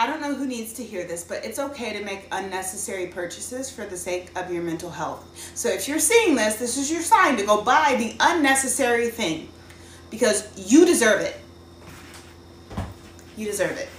I don't know who needs to hear this, but it's okay to make unnecessary purchases for the sake of your mental health. So if you're seeing this, this is your sign to go buy the unnecessary thing because you deserve it. You deserve it.